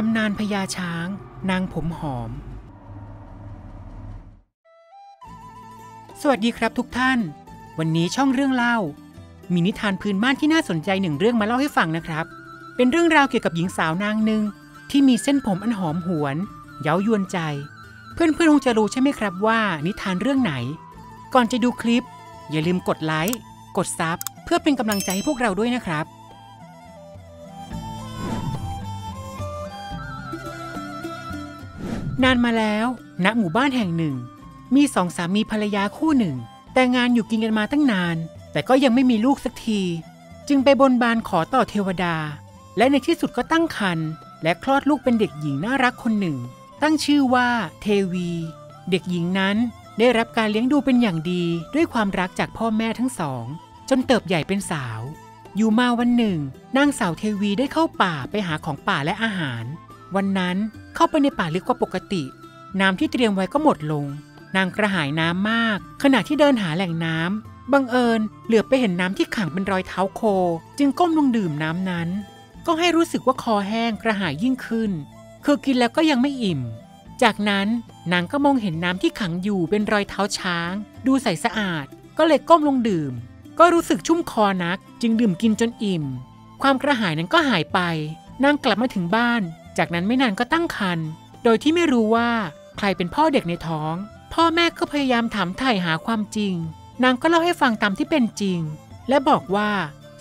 ตำนานพญาช้าง นางผมหอม สวัสดีครับทุกท่าน วันนี้ช่องเรื่องเล่า มีนิทานพื้นบ้านที่น่าสนใจหนึ่งเรื่องมาเล่าให้ฟังนะครับ เป็นเรื่องราวเกี่ยวกับหญิงสาวนางหนึ่งที่มีเส้นผมอันหอมหวน เย้ายวนใจ เพื่อนๆคงจะรู้ใช่ไหมครับว่านิทานเรื่องไหน ก่อนจะดูคลิป อย่าลืมกดไลค์กดซับเพื่อเป็นกำลังใจให้พวกเราด้วยนะครับ นานมาแล้ว ณหมู่บ้านแห่งหนึ่ง มีสองสามีภรรยาคู่หนึ่ง แต่งานอยู่กินกันมาตั้งนาน แต่ก็ยังไม่มีลูกสักที จึงไปบนบานขอต่อเทวดา และในที่สุดก็ตั้งครรภ์และคลอดลูกเป็นเด็กหญิงน่ารักคนหนึ่ง ตั้งชื่อว่าเทวี เด็กหญิงนั้นได้รับการเลี้ยงดูเป็นอย่างดีด้วยความรักจากพ่อแม่ทั้งสอง จนเติบใหญ่เป็นสาว อยู่มาวันหนึ่งนางสาวเทวีได้เข้าป่าไปหาของป่าและอาหาร วันนั้นเข้าไปในป่าลึกกว่าปกติ น้ำที่เตรียมไว้ก็หมดลง นางกระหายน้ำมาก ขณะที่เดินหาแหล่งน้ำบังเอิญเหลือบไปเห็นน้ำที่ขังเป็นรอยเท้าโค จึงก้มลงดื่มน้ำนั้น ก็ให้รู้สึกว่าคอแห้งกระหายยิ่งขึ้น คือกินแล้วก็ยังไม่อิ่ม จากนั้นนางก็มองเห็นน้ำที่ขังอยู่เป็นรอยเท้าช้าง ดูใสสะอาด ก็เลยก้มลงดื่ม ก็รู้สึกชุ่มคอนัก จึงดื่มกินจนอิ่ม ความกระหายนั้นก็หายไปนางกลับมาถึงบ้าน จากนั้นไม่นานก็ตั้งครรภ์โดยที่ไม่รู้ว่าใครเป็นพ่อเด็กในท้อง พ่อแม่ก็พยายามถามไถ่าหาความจริง นางก็เล่าให้ฟังตามที่เป็นจริง และบอกว่า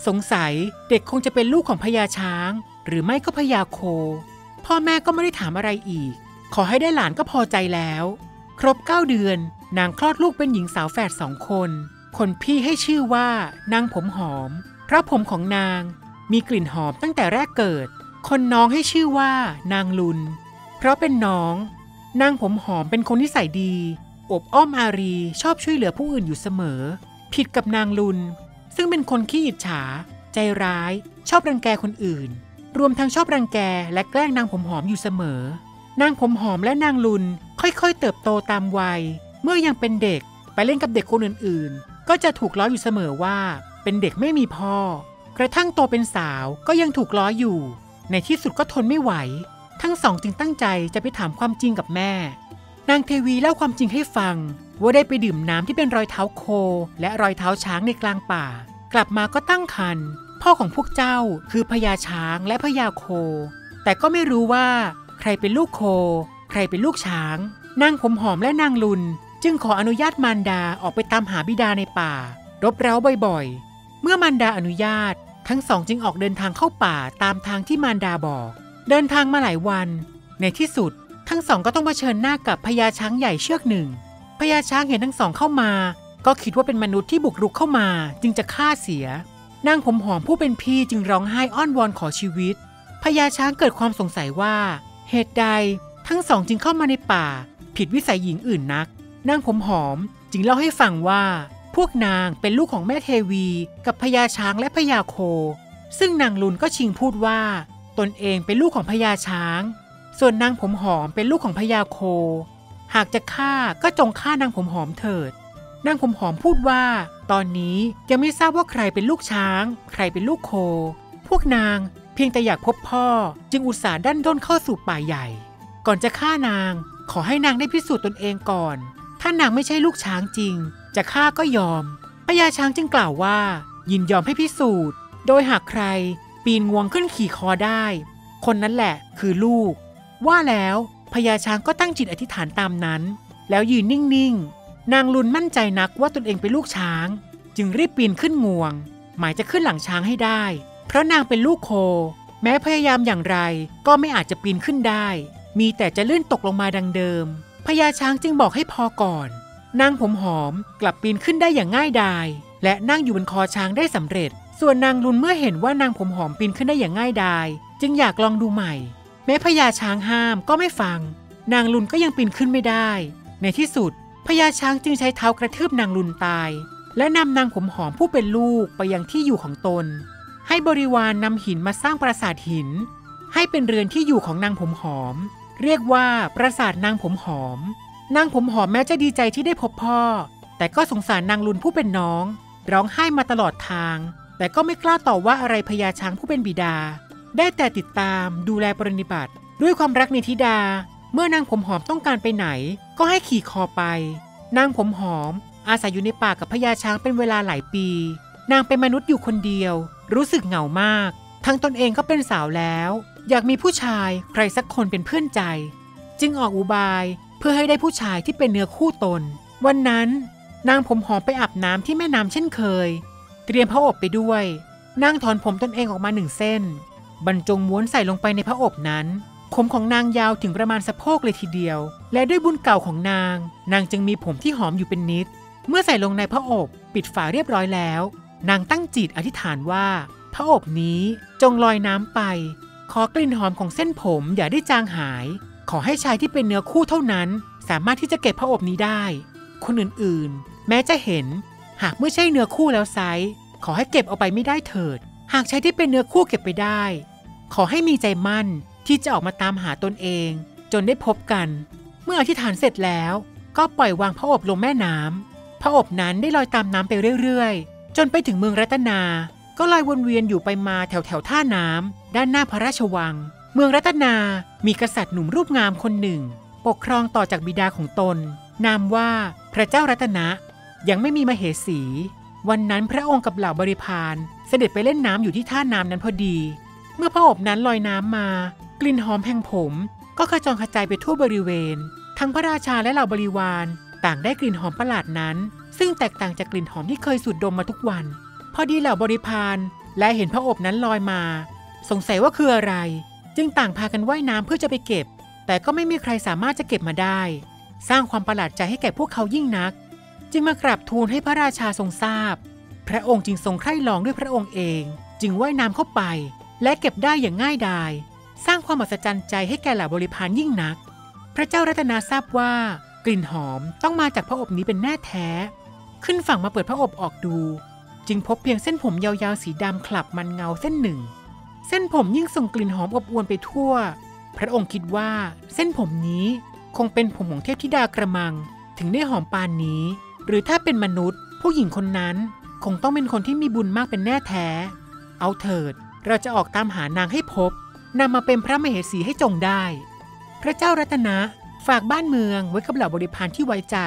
สงสัยเด็กคงจะเป็นลูกของพญาช้าง หรือไม่ก็พญาโค พ่อแม่ก็ไม่ได้ถามอะไรอีก ขอให้ได้หลานก็พอใจแล้ว ครบเก้าเดือน นางคลอดลูกเป็นหญิงสาวแฝดสองคน คนพี่ให้ชื่อว่านางผมหอม เพราะผมของนางมีกลิ่นหอมตั้งแต่แรกเกิด คนน้องให้ชื่อว่า นางลุน เพราะเป็นน้อง นางผมหอมเป็นคนนิสัยดี อบอ้อมอารีชอบช่วยเหลือผู้อื่นอยู่เสมอ ผิดกับนางลุน ซึ่งเป็นคนขี้อิจฉา ใจร้าย ชอบรังแกคนอื่น รวมทั้งชอบรังแกและแกล้งนางผมหอมอยู่เสมอ นางผมหอมและนางลุนค่อยๆ เติบโตตามวัย เมื่อยังเป็นเด็กไปเล่นกับเด็กคนอื่นๆ ก็จะถูกล้ออยู่เสมอว่า เป็นเด็กไม่มีพ่อ กระทั่งโตเป็นสาวก็ยังถูกล้ออยู่ ในที่สุดก็ทนไม่ไหว ทั้งสองจึงตั้งใจจะไปถามความจริงกับแม่ นางเทวีเล่าความจริงให้ฟัง ว่าได้ไปดื่มน้ำที่เป็นรอยเท้าโค และรอยเท้าช้างในกลางป่า กลับมาก็ตั้งครรภ์พ่อของพวกเจ้าคือพญาช้างและพญาโค แต่ก็ไม่รู้ว่า ใครเป็นลูกโค ใครเป็นลูกช้าง นางผมหอมและนางลุน จึงขออนุญาตมารดาออกไปตามหาบิดาในป่า รบเร้าบ่อยๆ เมื่อมารดาอนุญาต ทั้งสองจึงออกเดินทางเข้าป่าตามทางที่มารดาบอก เดินทางมาหลายวัน ในที่สุด ทั้งสองก็ต้องเผชิญหน้ากับพญาช้างใหญ่เชือกหนึ่งพญาช้างเห็นทั้งสองเข้ามา ก็คิดว่าเป็นมนุษย์ที่บุกรุกเข้ามาจึงจะฆ่าเสียนางผมหอมผู้เป็นพี่จึงร้องไห้อ้อนวอนขอชีวิตพญาช้างเกิดความสงสัยว่า เหตุใดทั้งสองจึงเข้ามาในป่า ผิดวิสัยหญิงอื่นนักนางผมหอมจึงเล่าให้ฟังว่า พวกนางเป็นลูกของแม่เทวี กับพญาช้างและพญาโค ซึ่งนางลุนก็ชิงพูดว่า ตนเองเป็นลูกของพญาช้าง ส่วนนางผมหอมเป็นลูกของพญาโค หากจะฆ่าก็จงฆ่านางผมหอมเถิด นางผมหอมพูดว่า ตอนนี้ยังไม่ทราบว่าใครเป็นลูกช้าง ใครเป็นลูกโค พวกนางเพียงแต่อยากพบพ่อจึงอุตส่าห์ดันด้นเข้าสู่ป่าใหญ่ ก่อนจะฆ่านางขอให้นางได้พิสูจน์ตนเองก่อน ถ้านางไม่ใช่ลูกช้างจริงจะฆ่าก็ยอมพญาช้างจึงกล่าวว่า ยินยอมให้พิสูจน์ โดยหากใครปีนงวงขึ้นขี่คอได้ คนนั้นแหละคือลูก ว่าแล้วพญาช้างก็ตั้งจิตอธิษฐานตามนั้น แล้วยืนนิ่งๆ นางลุนมั่นใจนักว่าตนเองเป็นลูกช้าง จึงรีบปีนขึ้นงวง หมายจะขึ้นหลังช้างให้ได้ เพราะนางเป็นลูกโค แม้พยายามอย่างไรก็ไม่อาจจะปีนขึ้นได้ มีแต่จะลื่นตกลงมาดังเดิมพญาช้างจึงบอกให้พอก่อน นางผมหอมกลับปีนขึ้นได้อย่างง่ายดาย และนั่งอยู่บนคอช้างได้สำเร็จ ส่วนนางลุนเมื่อเห็นว่านางผมหอมปีนขึ้นได้อย่างง่ายดาย จึงอยากลองดูใหม่ แม้พญาช้างห้ามก็ไม่ฟัง นางลุนก็ยังปีนขึ้นไม่ได้ ในที่สุดพญาช้างจึงใช้เท้ากระทืบนางลุนตาย และนำนางผมหอมผู้เป็นลูกไปยังที่อยู่ของตน ให้บริวารนนำหินมาสร้างปราสาทหิน ให้เป็นเรือนที่อยู่ของนางผมหอม เรียกว่าปราสาทนางผมหอม นางผมหอมแม้จะดีใจที่ได้พบพ่อ แต่ก็สงสารนางลุนผู้เป็นน้อง ร้องไห้มาตลอดทาง แต่ก็ไม่กล้าต่อว่าอะไรพญาช้างผู้เป็นบิดา ได้แต่ติดตามดูแลปรนนิบัติ ด้วยความรักในธิดา เมื่อนางผมหอมต้องการไปไหน ก็ให้ขี่คอไป นางผมหอม อาศัยอยู่ในป่ากับพญาช้างเป็นเวลาหลายปี นางเป็นมนุษย์อยู่คนเดียว รู้สึกเหงามาก ทั้งตนเองก็เป็นสาวแล้ว อยากมีผู้ชายใครสักคนเป็นเพื่อนใจ จึงออกอุบาย เพื่อให้ได้ผู้ชายที่เป็นเนื้อคู่ตน วันนั้นนางผมหอมไปอาบน้ำที่แม่น้ำเช่นเคย เตรียมพระอบไปด้วยนางถอนผมตนเองออกมาหนึ่งเส้น บรรจงม้วนใส่ลงไปในพระอบนั้น ผมของนางยาวถึงประมาณสะโพกเลยทีเดียว และด้วยบุญเก่าของนาง นางจึงมีผมที่หอมอยู่เป็นนิด เมื่อใส่ลงในพระอบปิดฝาเรียบร้อยแล้ว นางตั้งจิตอธิษฐานว่าพระอบนี้จงลอยน้ำไป ขอกลิ่นหอมของเส้นผมอย่าได้จางหาย ขอให้ชายที่เป็นเนื้อคู่เท่านั้น สามารถที่จะเก็บพระอบนี้ได้ คนอื่นๆ แม้จะเห็น หากไม่ใช่เนื้อคู่แล้วไซส์ขอให้เก็บเอาไปไม่ได้เถิด หากชายที่เป็นเนื้อคู่เก็บไปได้ ขอให้มีใจมั่นที่จะออกมาตามหาตนเอง จนได้พบกัน เมื่ออธิษฐานเสร็จแล้ว ก็ปล่อยวางพระอบลงแม่น้ำพระอบนั้นได้ลอยตามน้ำไปเรื่อยๆ จนไปถึงเมืองรัตนา ก็ลอยวนเวียนอยู่ไปมาแถวแถวๆท่าน้ำด้านหน้าพระราชวัง เมืองรัตนา มีกษัตริย์หนุ่มรูปงามคนหนึ่ง ปกครองต่อจากบิดาของตน นามว่าพระเจ้ารัตนะ ยังไม่มีมเหสี วันนั้นพระองค์กับเหล่าบริพารเสด็จไปเล่นน้ำอยู่ที่ท่าน้ำนั้นพอดี เมื่อพระอบนั้นลอยน้ำมา กลิ่นหอมแห่งผม ก็ขจรกระจายไปทั่วบริเวณ ทั้งพระราชาและเหล่าบริวารต่างได้กลิ่นหอมประหลาดนั้น ซึ่งแตกต่างจากกลิ่นหอมที่เคยสูดดมมาทุกวัน พอดีเหล่าบริพารและเห็นพระอบนั้นลอยมา สงสัยว่าคืออะไร จึงต่างพากันว่ายน้ำเพื่อจะไปเก็บ แต่ก็ไม่มีใครสามารถจะเก็บมาได้ สร้างความประหลาดใจให้แก่พวกเขายิ่งนัก จึงมากราบทูลให้พระราชาทรงทราบ พระองค์จึงทรงใคร่ลองด้วยพระองค์เอง จึงว่ายน้ำเข้าไป และเก็บได้อย่างง่ายดาย สร้างความอัศจรรย์ใจให้แก่เหล่าบริพารยิ่งนัก พระเจ้ารัตนาทราบว่ากลิ่นหอมต้องมาจากพระอบนี้เป็นแน่แท้ ขึ้นฝั่งมาเปิดพระอบออกดู จึงพบเพียงเส้นผมยาวๆสีดำคลับมันเงาเส้นหนึ่ง เส้นผมยิ่งส่งกลิ่นหอมอบอวลไปทั่ว พระองค์คิดว่าเส้นผมนี้คงเป็นผมของเทพธิดากระมัง ถึงได้หอมปานนี้ หรือถ้าเป็นมนุษย์ ผู้หญิงคนนั้นคงต้องเป็นคนที่มีบุญมากเป็นแน่แท้ เอาเถิด เราจะออกตามหานางให้พบนำมาเป็นพระมเหสีให้จงได้ พระเจ้ารัตนะฝากบ้านเมืองไว้กับเหล่าบริพารที่ไว้ใจ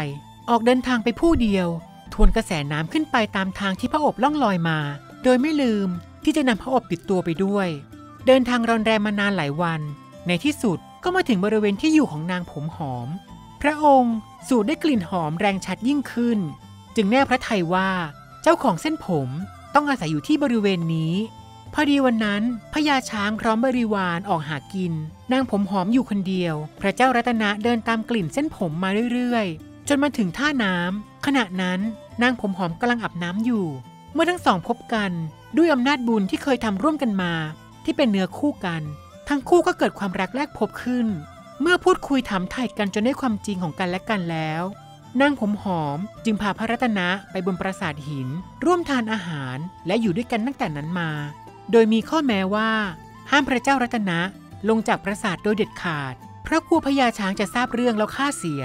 ออกเดินทางไปผู้เดียว ทวนกระแสน้ำขึ้นไปตามทางที่พระอบล่องลอยมา โดยไม่ลืม ที่จะนำพระอบติดตัวไปด้วย เดินทางรอนแรมมานานหลายวัน ในที่สุดก็มาถึงบริเวณที่อยู่ของนางผมหอม พระองค์สูดได้กลิ่นหอมแรงชัดยิ่งขึ้น จึงแน่พระทัยว่าเจ้าของเส้นผมต้องอาศัยอยู่ที่บริเวณนี้ พอดีวันนั้นพญาช้างพร้อมบริวารออกหากิน นางผมหอมอยู่คนเดียว พระเจ้ารัตนะเดินตามกลิ่นเส้นผมมาเรื่อยๆ จนมาถึงท่าน้ำขณะนั้นนางผมหอมกำลังอาบน้ำอยู่ เมื่อทั้งสองพบกัน ด้วยอำนาจบุญที่เคยทำร่วมกันมา ที่เป็นเนื้อคู่กัน ทั้งคู่ก็เกิดความรักแรกพบขึ้น เมื่อพูดคุยถามไถ่กันจนได้ความจริงของกันและกันแล้วนางผมหอมจึงพาพระรัตนะไปบนปราสาทหิน ร่วมทานอาหารและอยู่ด้วยกันตั้งแต่นั้นมา โดยมีข้อแม้ว่า ห้ามพระเจ้ารัตนะลงจากปราสาทโดยเด็ดขาด เพราะกลัวพญาช้างจะทราบเรื่องแล้วฆ่าเสีย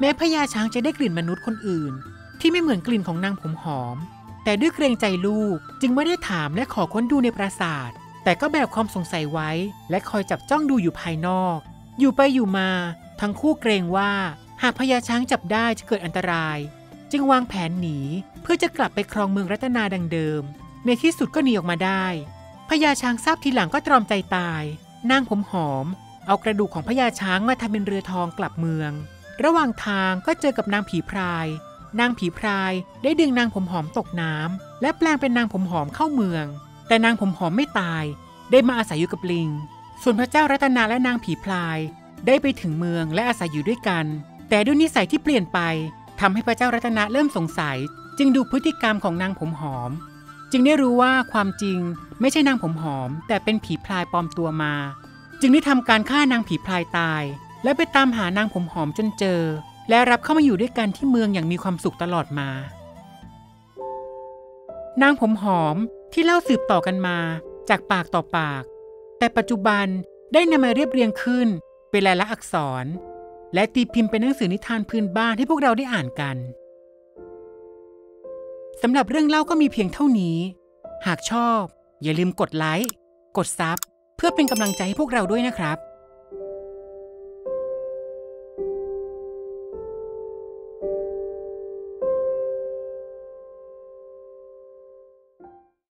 แม้พญาช้างจะได้กลิ่นมนุษย์คนอื่น ที่ไม่เหมือนกลิ่นของนางผมหอม แต่ด้วยเกรงใจลูกจึงไม่ได้ถามและขอค้นดูในปราสาท แต่ก็แบกความสงสัยไว้ และคอยจับจ้องดูอยู่ภายนอก อยู่ไปอยู่มา ทั้งคู่เกรงว่า หากพญาช้างจับได้จะเกิดอันตราย จึงวางแผนหนีเพื่อจะกลับไปครองเมืองรัตนาดังเดิม ในที่สุดก็หนีออกมาได้พญาช้างทราบทีหลังก็ตรอมใจตายนางผมหอม เอากระดูกของพญาช้างมาทำเป็นเรือทองกลับเมือง ระหว่างทางก็เจอกับนางผีพราย นางผีพรายได้ดึงนางผมหอมตกน้ำและแปลงเป็นนางผมหอมเข้าเมือง แต่นางผมหอมไม่ตาย ได้มาอาศัยอยู่กับลิง ส่วนพระเจ้ารัตนาและนางผีพราย ได้ไปถึงเมืองและอาศัยอยู่ด้วยกัน แต่ด้วยนิสัยที่เปลี่ยนไปทำให้พระเจ้ารัตนาเริ่มสงสัย จึงดูพฤติกรรมของนางผมหอม จึงได้รู้ว่าความจริงไม่ใช่นางผมหอม แต่เป็นผีพลายปลอมตัวมา จึงได้ทำการฆ่านางผีพลายตาย และไปตามหานางผมหอมจนเจอ และรับเข้ามาอยู่ด้วยกันที่เมืองอย่างมีความสุขตลอดมา นางผมหอมที่เล่าสืบต่อกันมาจากปากต่อปาก แต่ปัจจุบันได้นำมาเรียบเรียงขึ้น เป็นลายลักษณ์อักษร และตีพิมพ์เป็นหนังสือนิทานพื้นบ้านให้พวกเราได้อ่านกันสำหรับเรื่องเล่าก็มีเพียงเท่านี้ หากชอบ อย่าลืมกดไลค์ กดซับ เพื่อเป็นกำลังใจให้พวกเราด้วยนะครับ